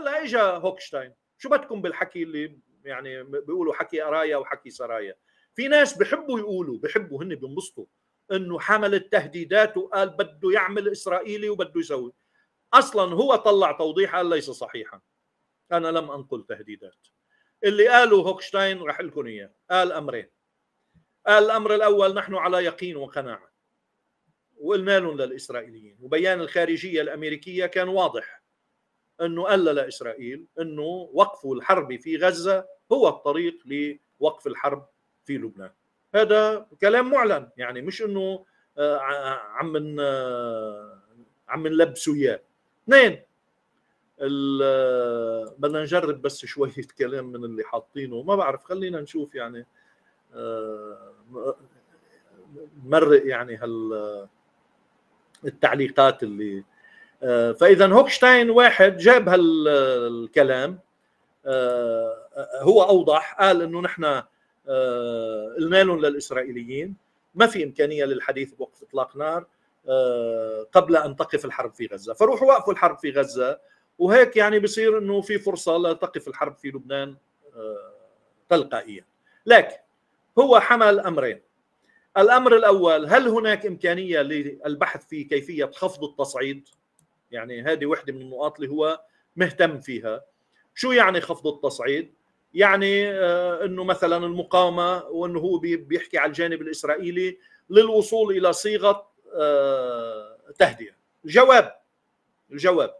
هلا اجى هوكشتاين. شو بدكم بالحكي اللي يعني بيقولوا حكي قرايا وحكي سرايا؟ في ناس بحبوا يقولوا بحبوا هن بينبسطوا إنه حمل التهديدات وقال بده يعمل إسرائيلي وبده يسوي. أصلا هو طلع توضيح قال ليس صحيحا. أنا لم أنقل تهديدات. اللي قاله هوكشتاين راح لكم إياه. قال أمرين. قال الأمر الأول نحن على يقين وقناعة. وقلنا لهم للإسرائيليين. وبيان الخارجية الأمريكية كان واضح. إنه قال لاسرائيل إنه وقف الحرب في غزة هو الطريق لوقف الحرب في لبنان. هذا كلام معلن يعني مش إنه آه، عم من آه، عم نلبسه اياه اثنين بدنا نجرب بس شوية كلام من اللي حاطينه. ما بعرف خلينا نشوف يعني مرق يعني هال التعليقات اللي فإذا هوكشتاين واحد جاب هالكلام هو أوضح قال إنه نحن قلنا لهم للإسرائيليين ما في إمكانية للحديث بوقف إطلاق نار قبل أن تقف الحرب في غزة. فروحوا وقفوا الحرب في غزة وهيك يعني بصير إنه في فرصة لتقف الحرب في لبنان تلقائيا. لكن هو حمل أمرين. الأمر الأول هل هناك إمكانية للبحث في كيفية خفض التصعيد؟ يعني هذه وحدة من النقاط اللي هو مهتم فيها. شو يعني خفض التصعيد؟ يعني آه، إنه مثلا المقاومة وإنه هو بيحكي على الجانب الإسرائيلي للوصول إلى صيغة آه، تهدئة. الجواب الجواب.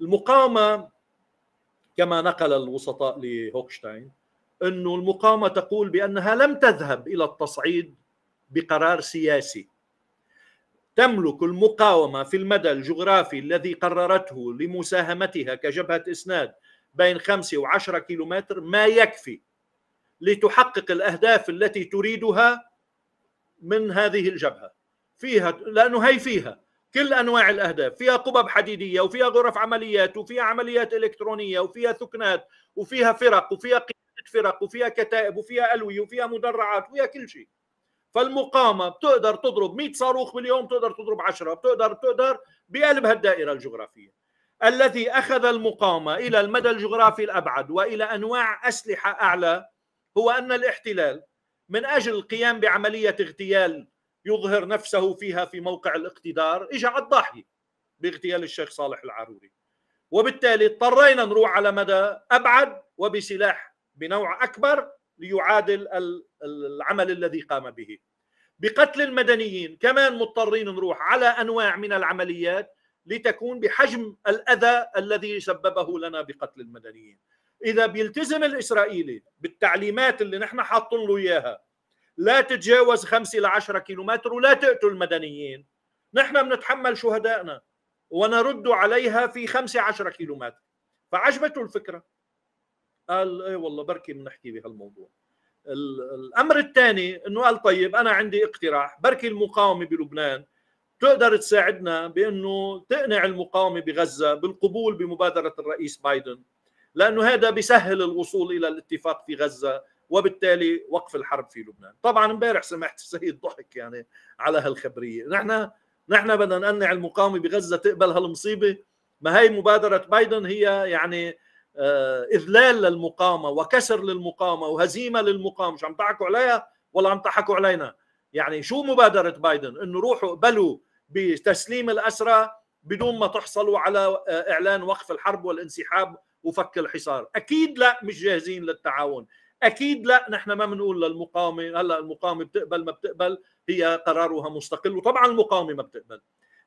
المقاومة كما نقل الوسطاء لهوكشتاين إنه المقاومة تقول بأنها لم تذهب إلى التصعيد بقرار سياسي. تملك المقاومة في المدى الجغرافي الذي قررته لمساهمتها كجبهة إسناد بين خمسة وعشرة كيلومتر ما يكفي لتحقق الأهداف التي تريدها من هذه الجبهة. فيها لأنه هي فيها كل أنواع الأهداف. فيها قبب حديدية وفيها غرف عمليات وفيها عمليات إلكترونية وفيها ثكنات وفيها فرق وفيها قيادة فرق وفيها كتائب وفيها ألوية وفيها مدرعات وفيها كل شيء. فالمقاومة بتقدر تضرب 100 صاروخ باليوم بتقدر تضرب 10 بتقدر بتقدر بقلب هالدائرة الجغرافية. الذي أخذ المقاومة إلى المدى الجغرافي الأبعد وإلى أنواع أسلحة أعلى هو أن الاحتلال من أجل القيام بعملية اغتيال يظهر نفسه فيها في موقع الاقتدار اجى على الضاحيه باغتيال الشيخ صالح العروري. وبالتالي اضطرينا نروح على مدى أبعد وبسلاح بنوع أكبر ليعادل العمل الذي قام به. بقتل المدنيين كمان مضطرين نروح على أنواع من العمليات لتكون بحجم الأذى الذي سببه لنا بقتل المدنيين. إذا بيلتزم الإسرائيلي بالتعليمات اللي نحن حاطين له إياها لا تتجاوز خمسة ل 10 كيلومتر ولا تقتل المدنيين. نحن بنتحمل شهدائنا ونرد عليها في خمسة عشر كيلومتر. فعجبته الفكرة. قال إيه والله بركي بنحكي بهالموضوع الأمر الثاني إنه قال طيب أنا عندي اقتراح بركي المقاومة بلبنان تقدر تساعدنا بإنه تقنع المقاومة بغزة بالقبول بمبادرة الرئيس بايدن لأنه هذا بيسهل الوصول إلى الاتفاق في غزة وبالتالي وقف الحرب في لبنان. طبعا إمبارح سمعت سيد ضحك يعني على هالخبرية. نحن نحن بدنا نقنع المقاومة بغزة تقبل هالمصيبة ما هي مبادرة بايدن؟ هي يعني إذلال للمقاومة وكسر للمقاومة وهزيمة للمقاومة. مش عم تحكوا عليها ولا عم تحكوا علينا. يعني شو مبادرة بايدن؟ إنه روحوا اقبلوا بتسليم الأسرى بدون ما تحصلوا على آه، إعلان وقف الحرب والانسحاب وفك الحصار. أكيد لا مش جاهزين للتعاون. أكيد لا نحن ما بنقول للمقاومة هلأ المقاومة بتقبل ما بتقبل هي قرارها مستقل وطبعا المقاومة ما بتقبل.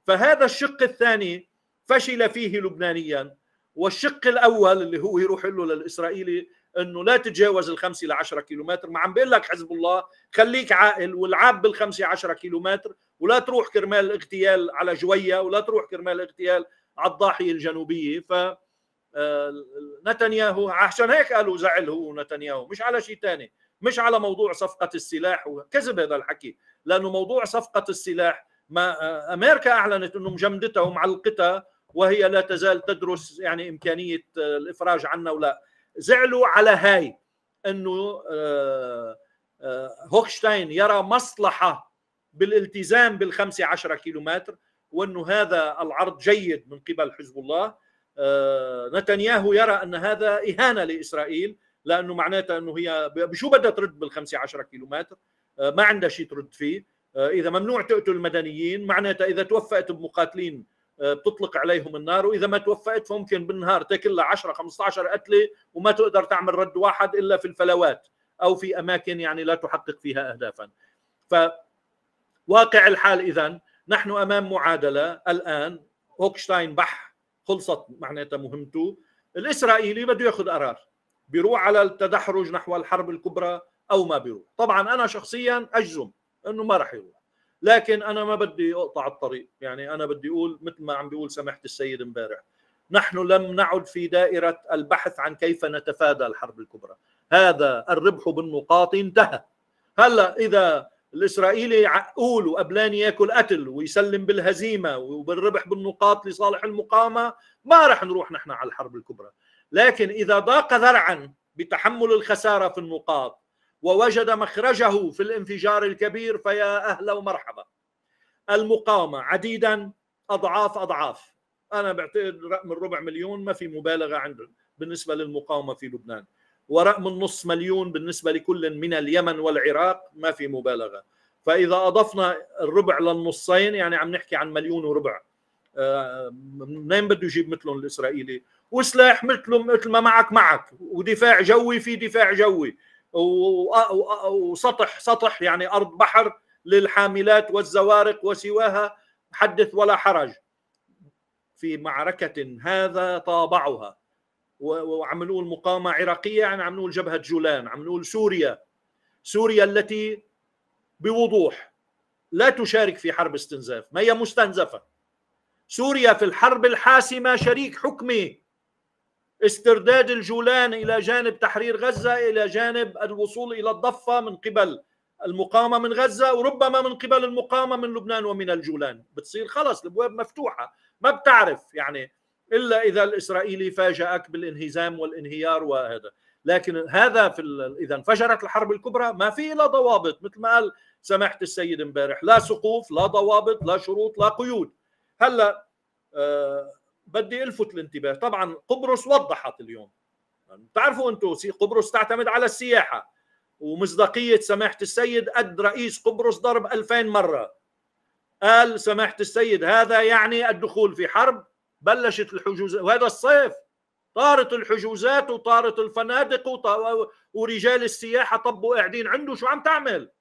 فهذا الشق الثاني فشل فيه لبنانيا. والشق الأول اللي هو يروح له للإسرائيلي إنه لا تتجاوز الخمسة ل 10 كيلومتر. ما عم بيقول لك حزب الله خليك عاقل والعاب بالخمسة 10 كيلومتر ولا تروح كرمال الاغتيال على جوية ولا تروح كرمال الاغتيال على الضاحية الجنوبية. ف آه، نتنياهو عشان هيك قالوا زعل هو نتنياهو مش على شيء ثاني مش على موضوع صفقة السلاح وكذب هذا الحكي لأنه موضوع صفقة السلاح ما آه، أمريكا أعلنت أنه مجمدتها ومعلقتها وهي لا تزال تدرس يعني إمكانية آه، الإفراج عنا ولا. زعلوا على هاي أنه هوكشتاين يرى مصلحة بالالتزام بالخمسة عشر كيلومتر وأنه هذا العرض جيد من قبل حزب الله. نتنياهو يرى إن هذا إهانة لإسرائيل لأنه معناتها إنه هي بشو بدها ترد بال 15 كيلومتر؟ ما عندها شيء ترد فيه. إذا ممنوع تقتل المدنيين معناتها إذا توفقت بمقاتلين بتطلق عليهم النار وإذا ما توفقت فممكن بالنهار تاكل لها 10 15 قتله وما تقدر تعمل رد واحد إلا في الفلوات أو في أماكن يعني لا تحقق فيها اهدافا. فواقع الحال اذا نحن أمام معادلة الآن هوكشتاين بح خلصت معناتها مهمته الإسرائيلي بده يأخذ قرار بيروح على التدحرج نحو الحرب الكبرى أو ما بيروح. طبعا أنا شخصيا أجزم إنه ما راح يروح. لكن أنا ما بدي أقطع الطريق. يعني أنا بدي أقول مثل ما عم بيقول سماحة السيد امبارح نحن لم نعد في دائرة البحث عن كيف نتفادى الحرب الكبرى. هذا الربح بالنقاط انتهى. هلأ إذا الإسرائيلي عقول وقبلان يأكل قتل ويسلم بالهزيمة وبالربح بالنقاط لصالح المقاومة ما رح نروح نحن على الحرب الكبرى. لكن إذا ضاق ذرعا بتحمل الخسارة في النقاط ووجد مخرجه في الانفجار الكبير فيا أهلا ومرحبا. المقاومة عديدا أضعاف أضعاف. أنا بعتقد رقم الربع مليون ما في مبالغة عنده بالنسبة للمقاومة في لبنان. ورقم النص مليون بالنسبة لكل من اليمن والعراق ما في مبالغة. فإذا أضفنا الربع للنصين يعني عم نحكي عن مليون وربع. آه، منين بده يجيب مثلهم الإسرائيلي؟ وسلاح مثله مثل ما معك معك. ودفاع جوي في دفاع جوي. وسطح سطح يعني أرض بحر للحاملات والزوارق وسواها حدث ولا حرج. في معركة هذا طابعها وعملوا المقاومة عراقية يعني عم نقول جبهة جولان عم نقول سوريا سوريا التي بوضوح لا تشارك في حرب استنزاف ما هي مستنزفة؟ سوريا في الحرب الحاسمة شريك حكمي. استرداد الجولان إلى جانب تحرير غزة إلى جانب الوصول إلى الضفة من قبل المقاومة من غزة وربما من قبل المقاومة من لبنان ومن الجولان. بتصير خلص الأبواب مفتوحة. ما بتعرف يعني إلا إذا الإسرائيلي فاجأك بالانهزام والانهيار وهذا. لكن هذا في إذا انفجرت الحرب الكبرى ما في الا ضوابط. مثل ما قال سماحه السيد امبارح لا سقوف لا ضوابط لا شروط لا قيود. هلأ آه بدي ألفت الانتباه. طبعا قبرص وضحت اليوم. بتعرفوا أنتم قبرص تعتمد على السياحة. ومصداقية سماحة السيد قد رئيس قبرص ضرب 2000 مرة. قال سماحة السيد هذا يعني الدخول في حرب؟ بلشت الحجوزات وهذا الصيف. طارت الحجوزات وطارت الفنادق ورجال السياحة طبوا قاعدين عنده. شو عم تعمل؟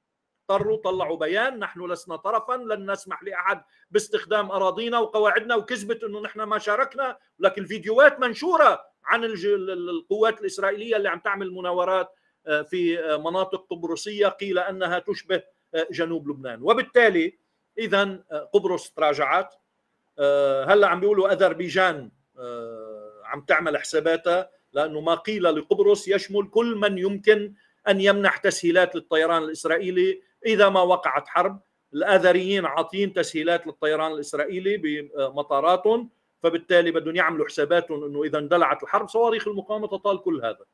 اضطروا طلعوا بيان نحن لسنا طرفا لن نسمح لأحد باستخدام أراضينا وقواعدنا وكذبت إنه نحن ما شاركنا لكن الفيديوهات منشورة عن القوات الإسرائيلية اللي عم تعمل مناورات آه، في آه، مناطق قبرصية قيل أنها تشبه آه، جنوب لبنان. وبالتالي اذا قبرص تراجعت. هلأ عم بيقولوا أذربيجان عم تعمل حساباتها لأنه ما قيل لقبرص يشمل كل من يمكن أن يمنح تسهيلات للطيران الإسرائيلي إذا ما وقعت حرب الآذريين عاطين تسهيلات للطيران الإسرائيلي بمطاراتهم فبالتالي بدهم يعملوا حساباتهم إنه إذا اندلعت الحرب صواريخ المقاومة تطال كل هذا.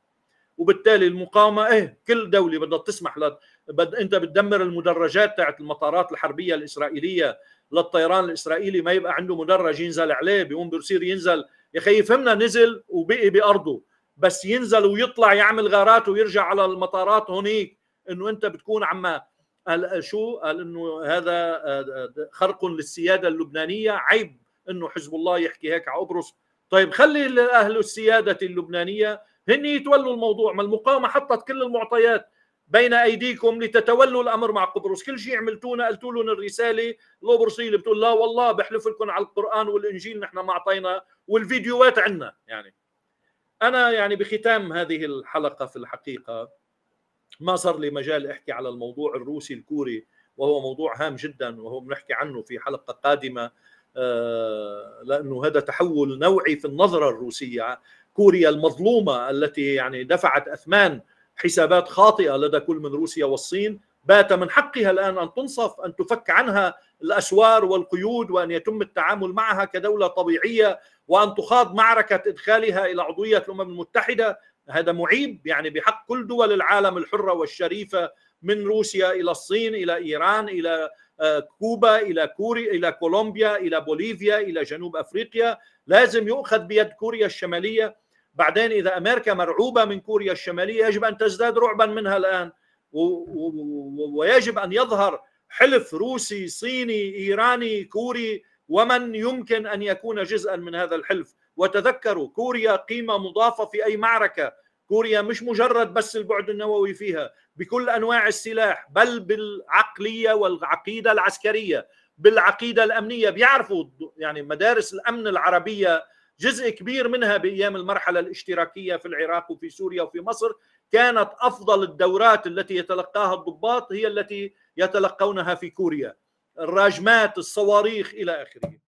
وبالتالي المقاومة إيه كل دولة بدها تسمح لد... بد... أنت بتدمر المدرجات تاعت المطارات الحربية الإسرائيلية للطيران الإسرائيلي ما يبقى عنده مدرج ينزل عليه بيقوم بيصير ينزل. يا أخي فهمنا نزل وبقي بأرضه بس ينزل ويطلع يعمل غارات ويرجع على المطارات هونيك إنه أنت بتكون عم قال شو؟ قال إنه هذا خرق للسيادة اللبنانية عيب إنه حزب الله يحكي هيك على قبرص طيب خلي أهل السيادة اللبنانية هن يتولوا الموضوع ما المقاومة حطت كل المعطيات بين أيديكم لتتولوا الأمر مع قبرص. كل شيء عملتونا قلتوا لهم الرسالة القبرصيه بتقول لا والله بحلف لكم على القرآن والإنجيل نحن ما أعطينا والفيديوهات عندنا يعني. أنا يعني بختام هذه الحلقة في الحقيقة. ما صار لي مجال أحكي على الموضوع الروسي الكوري وهو موضوع هام جدا وهو بنحكي عنه في حلقة قادمة آه، لأنه هذا تحول نوعي في النظرة الروسية. كوريا المظلومة التي يعني دفعت أثمان حسابات خاطئة لدى كل من روسيا والصين بات من حقها الآن أن تنصف أن تفك عنها الأسوار والقيود وأن يتم التعامل معها كدولة طبيعية وأن تخاض معركة إدخالها إلى عضوية الأمم المتحدة. هذا معيب يعني بحق كل دول العالم الحرة والشريفة من روسيا إلى الصين إلى إيران إلى آه، كوبا إلى كوريا إلى كولومبيا إلى بوليفيا إلى جنوب أفريقيا. لازم يؤخذ بيد كوريا الشمالية. بعدين إذا أمريكا مرعوبة من كوريا الشمالية يجب أن تزداد رعبا منها الآن. ويجب أن يظهر حلف روسي صيني إيراني كوري. ومن يمكن أن يكون جزءا من هذا الحلف؟ وتذكروا كوريا قيمة مضافة في أي معركة. كوريا مش مجرد بس البعد النووي فيها بكل أنواع السلاح بل بالعقلية والعقيدة العسكرية بالعقيدة الأمنية. بيعرفوا يعني مدارس الأمن العربية جزء كبير منها بأيام المرحلة الاشتراكية في العراق وفي سوريا وفي مصر. كانت أفضل الدورات التي يتلقاها الضباط هي التي يتلقونها في كوريا. الراجمات الصواريخ إلى آخره.